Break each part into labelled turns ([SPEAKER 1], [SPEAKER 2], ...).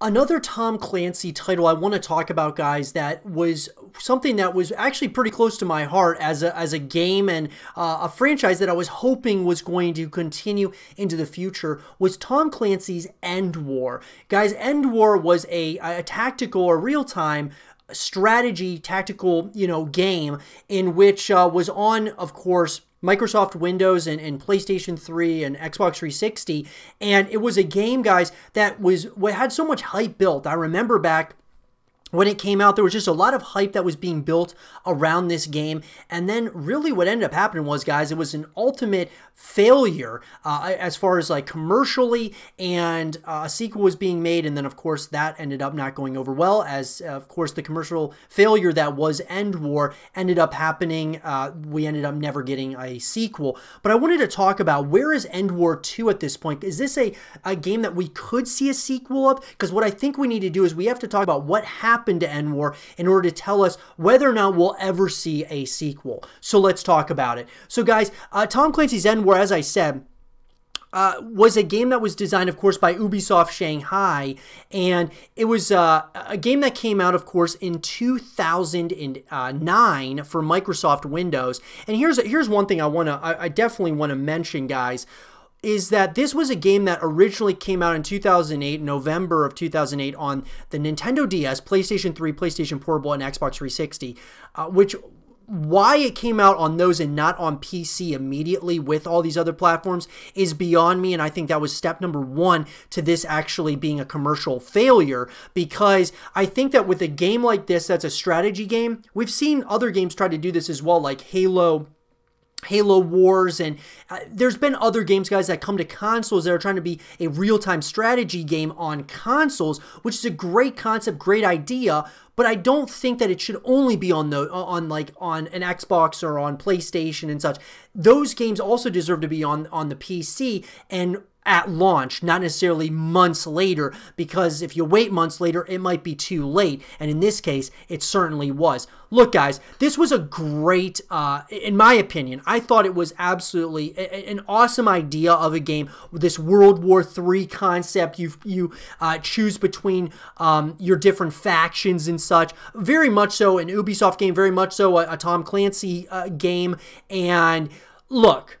[SPEAKER 1] Another Tom Clancy title I want to talk about, guys, that was something that was actually pretty close to my heart as a, as a game and uh, a franchise that I was hoping was going to continue into the future was Tom Clancy's End War. Guys, End War was a, a tactical or real-time strategy tactical you know game in which uh, was on of course Microsoft Windows and, and PlayStation 3 and Xbox 360. And it was a game, guys, that was had so much hype built. I remember back when it came out, there was just a lot of hype that was being built around this game. And then, really, what ended up happening was, guys, it was an ultimate failure uh, as far as like commercially, and uh, a sequel was being made. And then, of course, that ended up not going over well, as uh, of course, the commercial failure that was End War ended up happening. Uh, we ended up never getting a sequel. But I wanted to talk about where is End War 2 at this point? Is this a, a game that we could see a sequel of? Because what I think we need to do is we have to talk about what happened happened to End War in order to tell us whether or not we'll ever see a sequel. So let's talk about it. So guys, uh, Tom Clancy's End War, as I said, uh, was a game that was designed, of course, by Ubisoft Shanghai, and it was uh, a game that came out, of course, in 2009 for Microsoft Windows. And here's here's one thing I want to, I, I definitely want to mention, guys is that this was a game that originally came out in 2008, November of 2008, on the Nintendo DS, PlayStation 3, PlayStation Portable, and Xbox 360, uh, which why it came out on those and not on PC immediately with all these other platforms is beyond me. And I think that was step number one to this actually being a commercial failure because I think that with a game like this, that's a strategy game, we've seen other games try to do this as well, like Halo Halo Wars, and uh, there's been other games, guys, that come to consoles that are trying to be a real time strategy game on consoles, which is a great concept, great idea. But I don't think that it should only be on the on like on an Xbox or on PlayStation and such. Those games also deserve to be on on the PC and at launch, not necessarily months later, because if you wait months later, it might be too late. And in this case, it certainly was. Look, guys, this was a great, uh, in my opinion, I thought it was absolutely an awesome idea of a game. This World War III concept, you you uh, choose between um, your different factions and such. Very much so an Ubisoft game, very much so a, a Tom Clancy uh, game. And look,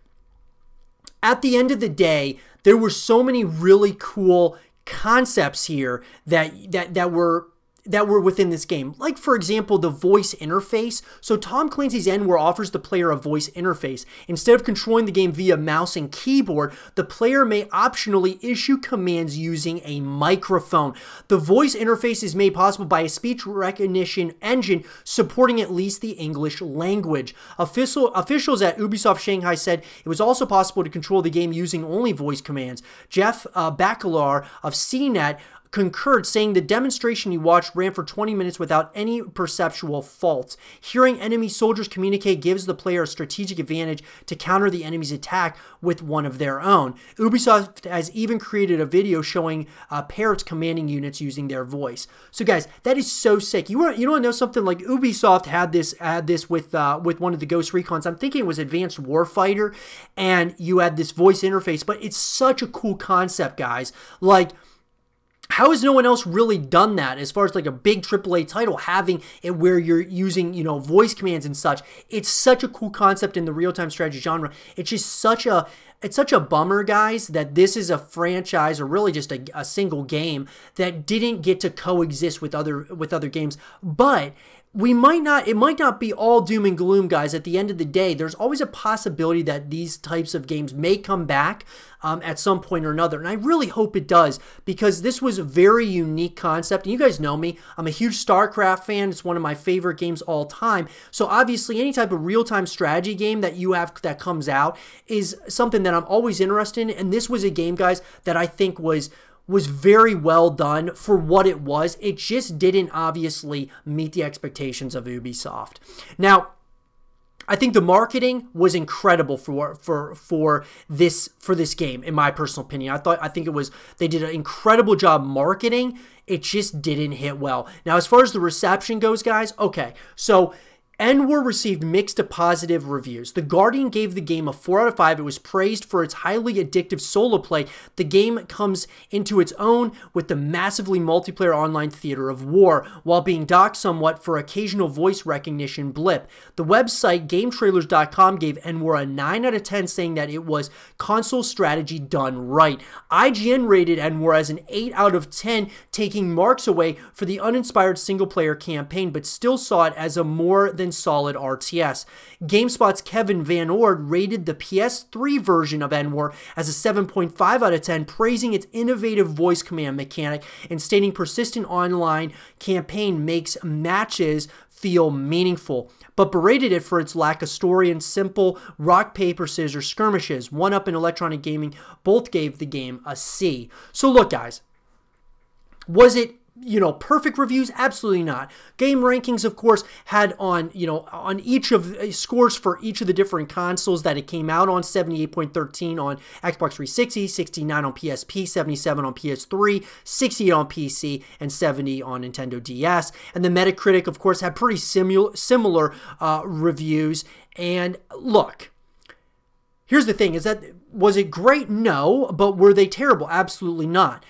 [SPEAKER 1] at the end of the day, there were so many really cool concepts here that that that were that were within this game. Like, for example, the voice interface. So, Tom Clancy's End War offers the player a voice interface. Instead of controlling the game via mouse and keyboard, the player may optionally issue commands using a microphone. The voice interface is made possible by a speech recognition engine supporting at least the English language. Official, officials at Ubisoft Shanghai said it was also possible to control the game using only voice commands. Jeff uh, Bakalar of CNET concurred, saying the demonstration he watched ran for 20 minutes without any perceptual faults. Hearing enemy soldiers communicate gives the player a strategic advantage to counter the enemy's attack with one of their own. Ubisoft has even created a video showing uh, parrots commanding units using their voice. So, guys, that is so sick. You want you want to know something like Ubisoft had this had this with uh, with one of the Ghost Recons. I'm thinking it was Advanced Warfighter, and you had this voice interface. But it's such a cool concept, guys. Like how has no one else really done that as far as like a big AAA title having it where you're using, you know, voice commands and such? It's such a cool concept in the real-time strategy genre. It's just such a it's such a bummer, guys, that this is a franchise or really just a, a single game that didn't get to coexist with other with other games. But we might not it might not be all doom and gloom guys. At the end of the day there's always a possibility that these types of games may come back um, at some point or another. And i really hope it does because this was a very unique concept. And you guys know me. I'm a huge starcraft fan. It's one of my favorite games all time. So obviously any type of real-time strategy game that you have that comes out is something that i'm always interested in. And this was a game guys that i think was was very well done for what it was. It just didn't obviously meet the expectations of Ubisoft. Now, I think the marketing was incredible for for for this for this game in my personal opinion. I thought I think it was they did an incredible job marketing. It just didn't hit well. Now as far as the reception goes, guys, okay. So End received mixed to positive reviews. The Guardian gave the game a 4 out of 5. It was praised for its highly addictive solo play. The game comes into its own with the massively multiplayer online theater of war, while being docked somewhat for occasional voice recognition blip. The website GameTrailers.com gave EndWar a 9 out of 10, saying that it was console strategy done right. IGN rated EndWar as an 8 out of 10, taking marks away for the uninspired single player campaign, but still saw it as a more than solid RTS. GameSpot's Kevin Van Ord rated the PS3 version of EndWar as a 7.5 out of 10, praising its innovative voice command mechanic and stating persistent online campaign makes matches feel meaningful, but berated it for its lack of story and simple rock, paper, scissors skirmishes. One Up in Electronic Gaming both gave the game a C. So look, guys, was it you know, perfect reviews? Absolutely not. GameRankings, of course, had on, you know, on each of uh, scores for each of the different consoles that it came out on 78.13 on Xbox 360, 69 on PSP, 77 on PS3, 60 on PC, and 70 on Nintendo DS. And the Metacritic, of course, had pretty similar, similar uh, reviews. And look, here's the thing is that was it great? No, but were they terrible? Absolutely not.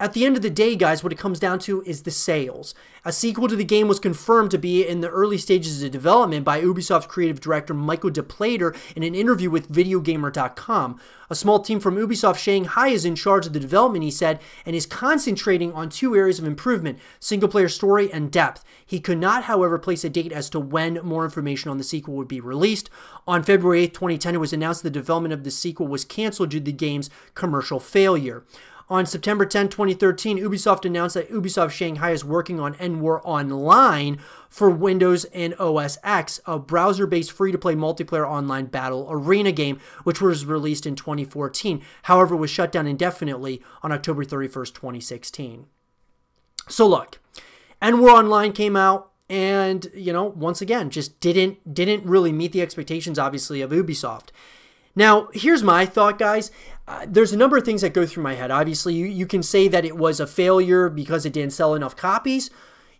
[SPEAKER 1] At the end of the day, guys, what it comes down to is the sales. A sequel to the game was confirmed to be in the early stages of development by Ubisoft's creative director Michael DePlater in an interview with Videogamer.com. A small team from Ubisoft Shanghai is in charge of the development, he said, and is concentrating on two areas of improvement single player story and depth. He could not, however, place a date as to when more information on the sequel would be released. On February 8, 2010, it was announced the development of the sequel was canceled due to the game's commercial failure. On September 10, 2013, Ubisoft announced that Ubisoft Shanghai is working on EndWar Online for Windows and OS X, a browser-based free-to-play multiplayer online battle arena game, which was released in 2014. However, was shut down indefinitely on October 31st, 2016. So look, EndWar Online came out and, you know, once again, just didn't didn't really meet the expectations, obviously, of Ubisoft. Now, here's my thought, guys. There's a number of things that go through my head. Obviously, you, you can say that it was a failure because it didn't sell enough copies.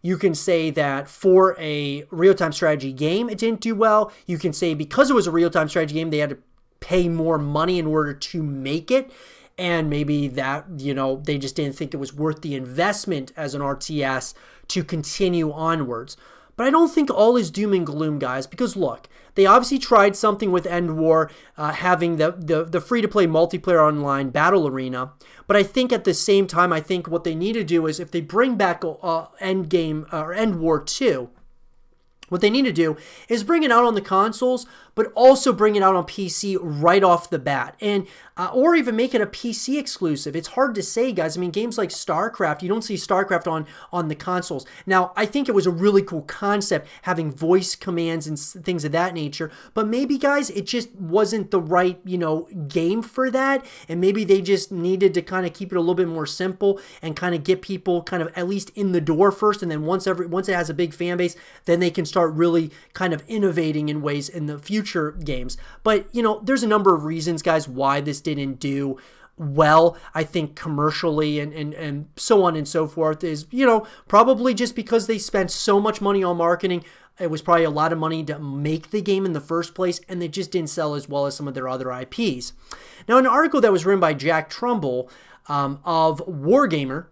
[SPEAKER 1] You can say that for a real time strategy game, it didn't do well. You can say because it was a real time strategy game, they had to pay more money in order to make it. And maybe that, you know, they just didn't think it was worth the investment as an RTS to continue onwards. But I don't think all is doom and gloom, guys, because look, they obviously tried something with EndWar, uh, having the, the, the free to play multiplayer online battle arena. But I think at the same time, I think what they need to do is if they bring back uh, Endgame uh, or EndWar 2, what they need to do is bring it out on the consoles, but also bring it out on PC right off the bat. And uh, or even make it a PC exclusive. It's hard to say, guys. I mean, games like StarCraft, you don't see StarCraft on on the consoles. Now, I think it was a really cool concept having voice commands and things of that nature, but maybe guys, it just wasn't the right, you know, game for that, and maybe they just needed to kind of keep it a little bit more simple and kind of get people kind of at least in the door first, and then once every once it has a big fan base, then they can start really kind of innovating in ways in the future games. But, you know, there's a number of reasons, guys, why this didn't do well, I think commercially and, and, and so on and so forth is, you know, probably just because they spent so much money on marketing. It was probably a lot of money to make the game in the first place, and they just didn't sell as well as some of their other IPs. Now, an article that was written by Jack Trumbull um, of Wargamer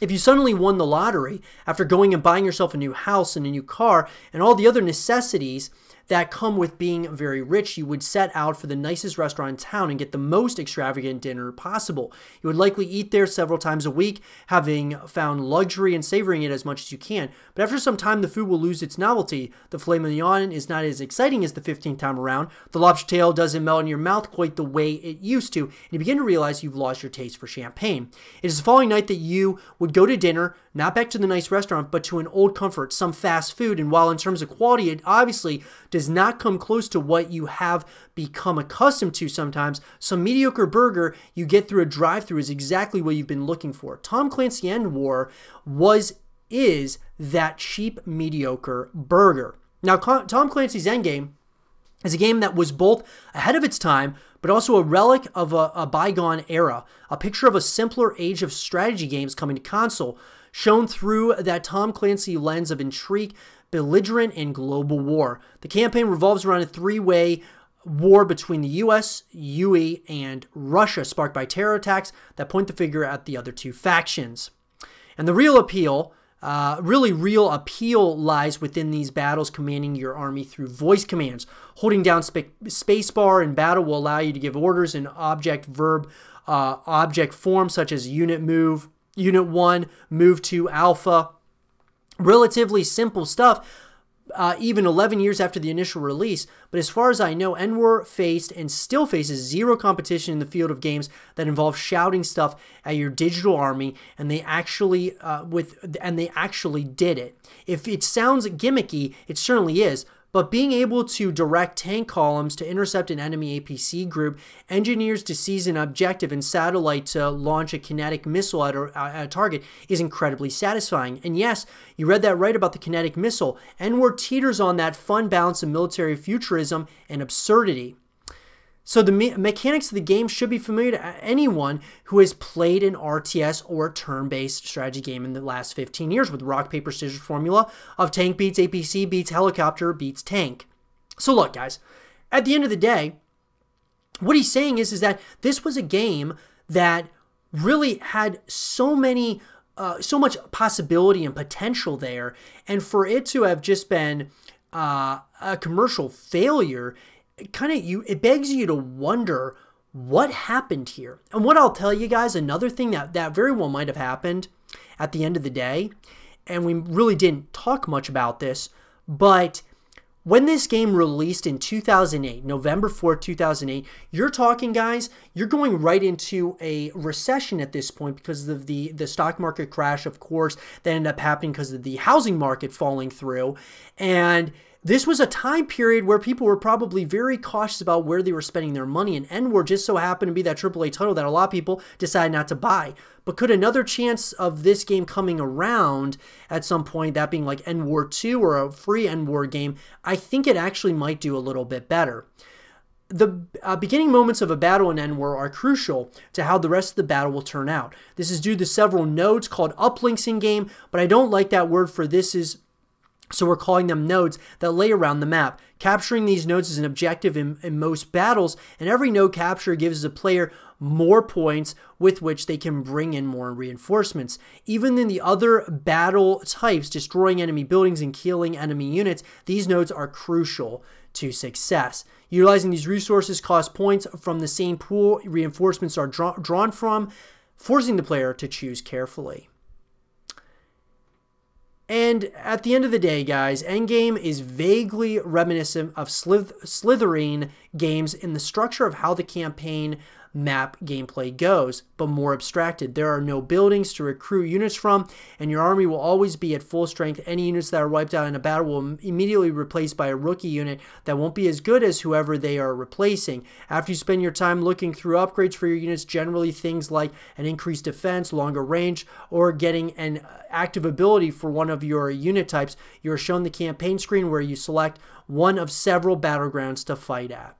[SPEAKER 1] if you suddenly won the lottery after going and buying yourself a new house and a new car and all the other necessities that come with being very rich, you would set out for the nicest restaurant in town and get the most extravagant dinner possible. You would likely eat there several times a week, having found luxury and savoring it as much as you can. But after some time, the food will lose its novelty. The filet mignon is not as exciting as the 15th time around. The lobster tail doesn't melt in your mouth quite the way it used to, and you begin to realize you've lost your taste for champagne. It is the following night that you would go to dinner, not back to the nice restaurant, but to an old comfort, some fast food. And while in terms of quality, it obviously does not come close to what you have become accustomed to sometimes, some mediocre burger you get through a drive through is exactly what you've been looking for. Tom Clancy EndWar was, is that cheap, mediocre burger. Now, Tom Clancy's Endgame is a game that was both ahead of its time, but also a relic of a, a, bygone era, a picture of a simpler age of strategy games coming to console shown through that Tom Clancy lens of intrigue, belligerent and global war. The campaign revolves around a three-way war between the US, UE, and Russia, sparked by terror attacks that point the finger at the other two factions. And the real appeal, uh, really real appeal, lies within these battles commanding your army through voice commands. Holding down sp spacebar in battle will allow you to give orders in object, verb, uh, object form, such as unit move, unit 1, move to alpha. Relatively simple stuff uh, even 11 years after the initial release. But as far as I know, EndWar faced and still faces zero competition in the field of games that involve shouting stuff at your digital army, and they actually uh, with and they actually did it. If it sounds gimmicky, it certainly is. But being able to direct tank columns to intercept an enemy APC group, engineers to seize an objective, and satellite to launch a kinetic missile at a, at a target is incredibly satisfying. And yes, you read that right about the kinetic missile. EndWar teeters on that fun balance of military futurism and absurdity. So the me mechanics of the game should be familiar to anyone who has played an RTS or turn-based strategy game in the last 15 years with rock, paper, scissors formula of tank beats APC beats helicopter beats tank. So look, guys, at the end of the day, what he's saying is, is that this was a game that really had so many uh, so much possibility and potential there, and for it to have just been uh, a commercial failure kind of you it begs you to wonder what happened here. And what I'll tell you guys, another thing that that very well might have happened at the end of the day, and we really didn't talk much about this, but when this game released in 2008, November 4, 2008, you're talking, guys, you're going right into a recession at this point because of the, the stock market crash, of course, that ended up happening because of the housing market falling through. And this was a time period where people were probably very cautious about where they were spending their money, and EndWar just so happened to be that AAA title that a lot of people decided not to buy. But could another chance of this game coming around at some point, that being like EndWar 2 or a free EndWar game, I think it actually might do a little bit better. The uh, beginning moments of a battle in EndWar are crucial to how the rest of the battle will turn out. This is due to several nodes called uplinks in game, but I don't like that word for this is so we're calling them nodes that lay around the map. Capturing these nodes is an objective in, in, most battles, and every node capture gives the player more points with which they can bring in more reinforcements. Even in the other battle types, destroying enemy buildings and killing enemy units, these nodes are crucial to success. Utilizing these resources costs points from the same pool reinforcements are draw drawn from, forcing the player to choose carefully. And at the end of the day, guys, Endgame is vaguely reminiscent of Slith Slitherine games in the structure of how the campaign map gameplay goes, but more abstracted. There are no buildings to recruit units from, and your army will always be at full strength. Any units that are wiped out in a battle will immediately be replaced by a rookie unit that won't be as good as whoever they are replacing. After you spend your time looking through upgrades for your units, generally things like an increased defense, longer range, or getting an active ability for one of your unit types, you are shown the campaign screen where you select one of several battlegrounds to fight at.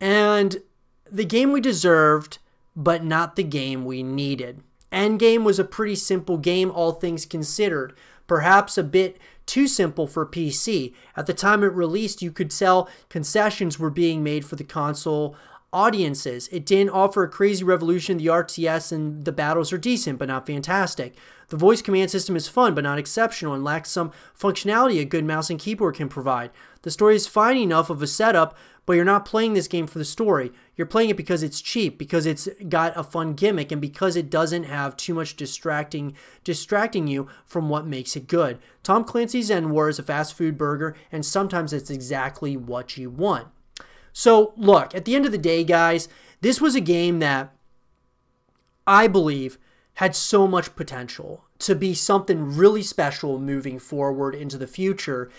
[SPEAKER 1] And the game we deserved, but not the game we needed. Endgame was a pretty simple game, all things considered. Perhaps a bit too simple for PC. At the time it released, you could tell concessions were being made for the console audiences. It didn't offer a crazy revolution. The RTS and the battles are decent, but not fantastic. The voice command system is fun, but not exceptional, and lacks some functionality a good mouse and keyboard can provide. The story is fine enough of a setup, but you're not playing this game for the story. You're playing it because it's cheap, because it's got a fun gimmick, and because it doesn't have too much distracting distracting you from what makes it good. Tom Clancy's End War is a fast food burger, and sometimes it's exactly what you want. So, look, at the end of the day, guys, this was a game that I believe had so much potential to be something really special moving forward into the future.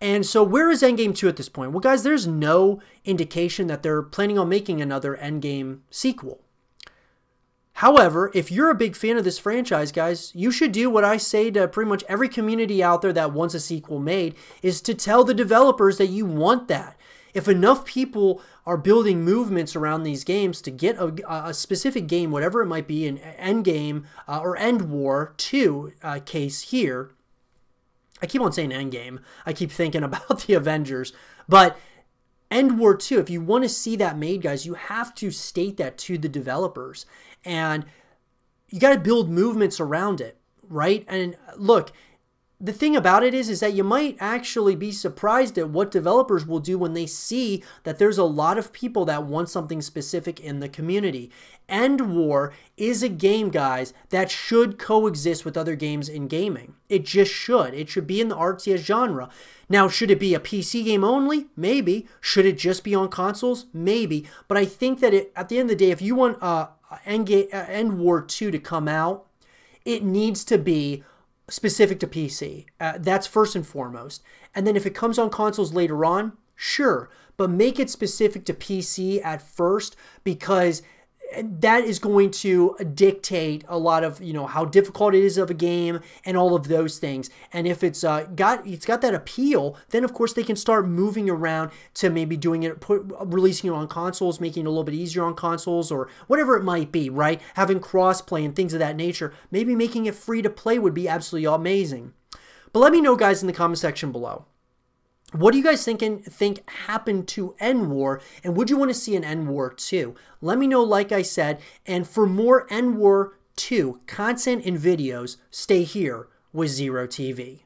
[SPEAKER 1] And so, where is Endgame 2 at this point? Well, guys, there's no indication that they're planning on making another Endgame sequel. However, if you're a big fan of this franchise, guys, you should do what I say to pretty much every community out there that wants a sequel made is to tell the developers that you want that if enough people are building movements around these games to get a, a specific game, whatever it might be, an end game uh, or end war 2 uh, case here, I keep on saying end game. I keep thinking about the Avengers. But End War 2, if you want to see that made, guys, you have to state that to the developers. And you got to build movements around it, right? And look, the thing about it is is that you might actually be surprised at what developers will do when they see that there's a lot of people that want something specific in the community. End War is a game, guys, that should coexist with other games in gaming. It just should. It should be in the RTS genre. Now, should it be a PC game only? Maybe. Should it just be on consoles? Maybe. But I think that it, at the end of the day, if you want uh, uh, End War 2 to come out, it needs to be specific to PC. Uh, that's first and foremost. And then if it comes on consoles later on, sure, but make it specific to PC at first because that is going to dictate a lot of you know how difficult it is of a game and all of those things. And if it's uh, got it's got that appeal then of course they can start moving around to maybe doing it put releasing it on consoles making it a little bit easier on consoles or whatever it might be right? Having crossplay and things of that nature maybe making it free to play would be absolutely amazing. But let me know guys in the comment section below what do you guys thinking think happened to End War, and would you want to see an End War 2? Let me know, like I said, and for more End War 2 content and videos, stay here with Zro TV.